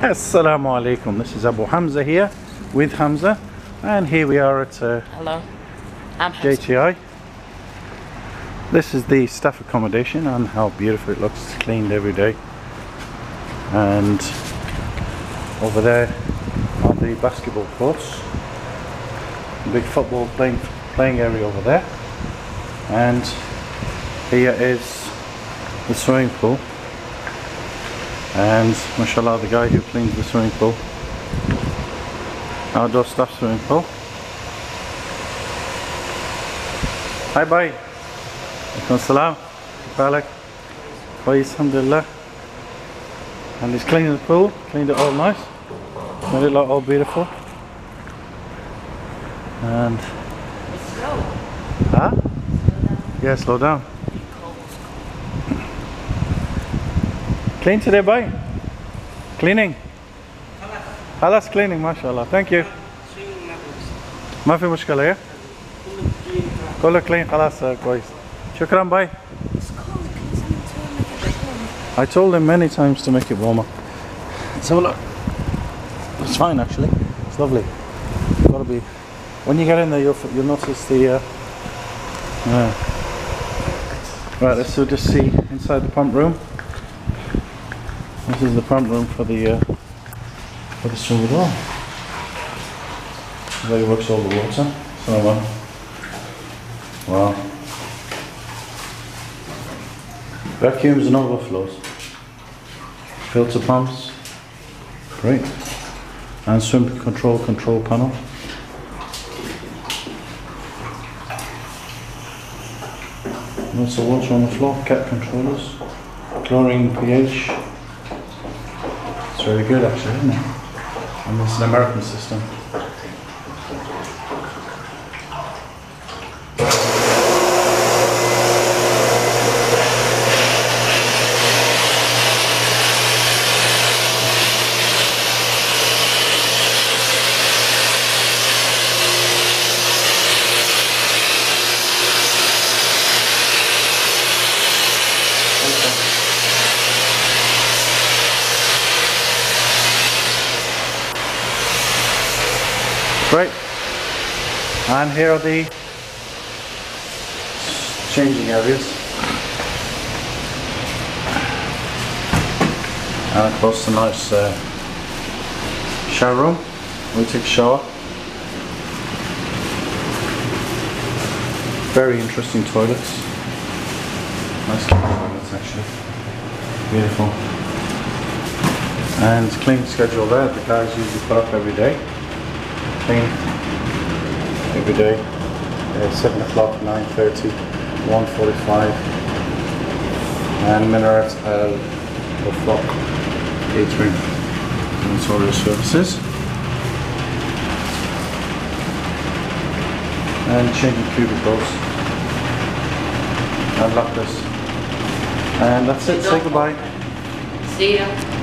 Assalamu alaikum. This is Abu Hamza here with Hamza, and here we are at uh, Hello. I'm Hamza. JTI. This is the staff accommodation and how beautiful it looks. It's cleaned every day. And over there are the basketball courts. Big football playing playing area over there. And here is the swimming pool. And mashallah the guy who cleans the swimming pool. Outdoor staff swimming pool. Hi bye. Alaikum salam. Balak. And he's cleaning the pool, cleaned it all nice. Made it look all beautiful. And huh? Yeah, slow down. Clean today, bye. Cleaning. خلاص cleaning ما شاء الله. Thank you. ما في مشكلة يا كله clean خلاص آه، كويس. شكرا باي. I told him many times to make it warmer. So look, it's fine actually. It's lovely. Gotta be. When you get in there, you'll f- you'll notice the. Uh, yeah. Right, let's so just see inside the pump room. This is the pump room for the uh, for the swimming pool. There it works all the water. So uh, wow. Vacuums and overflows. Filter pumps. Great. And swim control control panel. Lots of water on the floor, cat controllers, chlorine pH. It's really good actually, isn't it? And it's an American system. Great. And here are the changing areas. And of course the nice uh, shower room. We take a shower. Very interesting toilets. Nice toilets actually. Beautiful. And clean schedule there. The guys usually put up every day clean every day. Uh, 7 o'clock, 9.30, 1.45 and Minaret Al o'clock catering and services. And changing cubicles and lockers. And that's it, say goodbye. See ya.